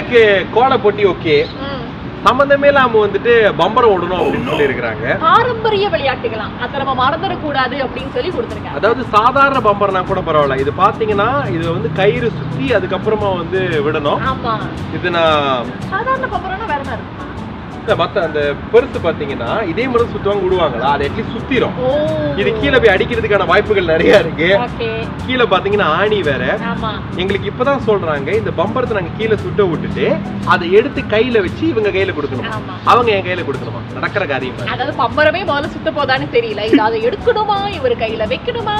பொங்கலுக்கு கோல போட்டி ஓகே. சம்பந்தமே இல்லாம வந்துட்டு பம்பரம் ஓடணும் அப்படின்னு சொல்லி இருக்கிறாங்க பாரம்பரிய விளையாட்டுகளாம் அதை நம்ம மறந்துடக்கூடாது அப்படின்னு சொல்லி கொடுத்துருக்காங்க. அதாவது சாதாரண பம்பர்னா கூட பரவாயில்ல. இது பாத்தீங்கன்னா இது வந்து கயிறு சுத்தி அதுக்கப்புறமா வந்து விடணும். இது நான் சாதாரண பம்பரம்னா வேற மாதிரி இந்த மத்த அந்த பெருசு பாத்தீங்கன்னா இதே மாதிரி சுத்துவாங்க விடுவாங்களா? அது அட்லீஸ்ட் சுத்திரும். இது கீழே போய் அடிக்கிறதுக்கான வாய்ப்புகள் நிறைய இருக்கு. கீழே பாத்தீங்கன்னா ஆணி வேற. எங்களுக்கு இப்பதான் சொல்றாங்க இந்த பம்பரத்தை நாங்க கீழே சுட்ட விட்டுட்டு அதை எடுத்து கையில வச்சு இவங்க கையில கொடுக்கணும்? அவங்க என் கையில கொடுக்கணுமா? நடக்கிற காரியம்? அது. அதாவது பம்பரமே முதல்ல சுத்த போதான்னு தெரியல. இது அதை எடுக்கணுமா? இவர் கையில வைக்கணுமா?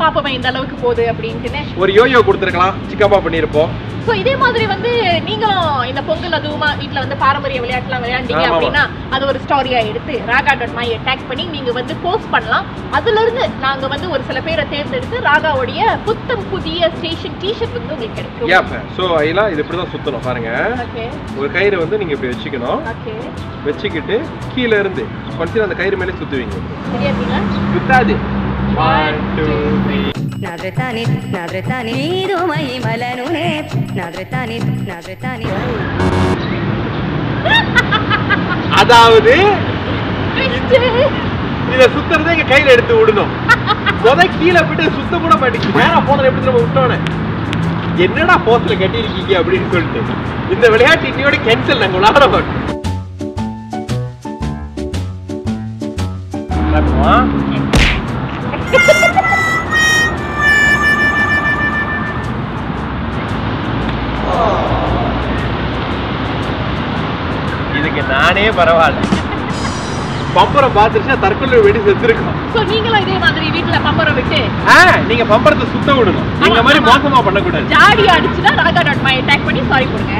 பாப்போமே இந்த அளவுக்கு போகுது அப்படின்ட்டுன்னு. ஒரு யோயோ கொடுத்துருக்கலாம். சிக்கப்பா பண்ணிருப்போம் சோ இதே மாதிரி வந்து நீங்களும் இந்த பொங்கல் அதுவுமா வீட்ல வந்து பாரம்பரிய விளையாட்டுலாம் விளையாண்டீங்க. அப்படின்னா அது ஒரு ஸ்டோரியா எடுத்து ராகா டாட் மை டேக் பண்ணி நீங்க வந்து போஸ்ட் பண்ணலாம். அதுல இருந்து நாங்க வந்து ஒரு சில பேரை தேர்ந்தெடுத்து ராகாவுடைய புத்தம் புதிய ஸ்டேஷன் டிஷர்ட் வந்து உங்களுக்கு கிடைக்கும். சோ அதெல்லாம் இது இப்படிதான் சுத்தணும் பாருங்க. ஓகே ஒரு கயிறு வந்து நீங்க இப்படி வச்சுக்கணும். வச்சுக்கிட்டு கீழே இருந்து கொஞ்சம் அந்த கயிறு மேலே இருக்கீங்களா? சுத்தாது. One, two, three. నాదృతాని నాదృతాని నీదు మయి మలనునే నాదృతాని నాదృతాని அதாவது இத சுத்துறதே எங்க கையில எடுத்து விடணும் முத கீழே போயிட்டு சுத்த கூட மாட்டேங்குது நேரா போதும் எப்படி நம்ம விட்டோன்னே என்னடா போஸ்ட்ல கட்டியிருக்கீங்க அப்படின்னு சொல்லிட்டு இந்த விளையாட்டு இன்னையோட கேன்சல் நாங்க விளையாட மாட்டோம் காட்டுமா? நானே பரவாயில்ல. பம்பரம் பார்த்துருச்சா தற்கொலை வெடி செத்துருக்கோம் சோ நீங்களும் இதே மாதிரி வீட்ல பம்பரம் விட்டு ஆ, நீங்க பம்பரத்தை சுத்த விடணும். இந்த மாதிரி மோசமா பண்ணக்கூடாது. ஜாடி அடிச்சுதான் ராகா டாட் மை டேக் பண்ணி சாரி கொடுங்க.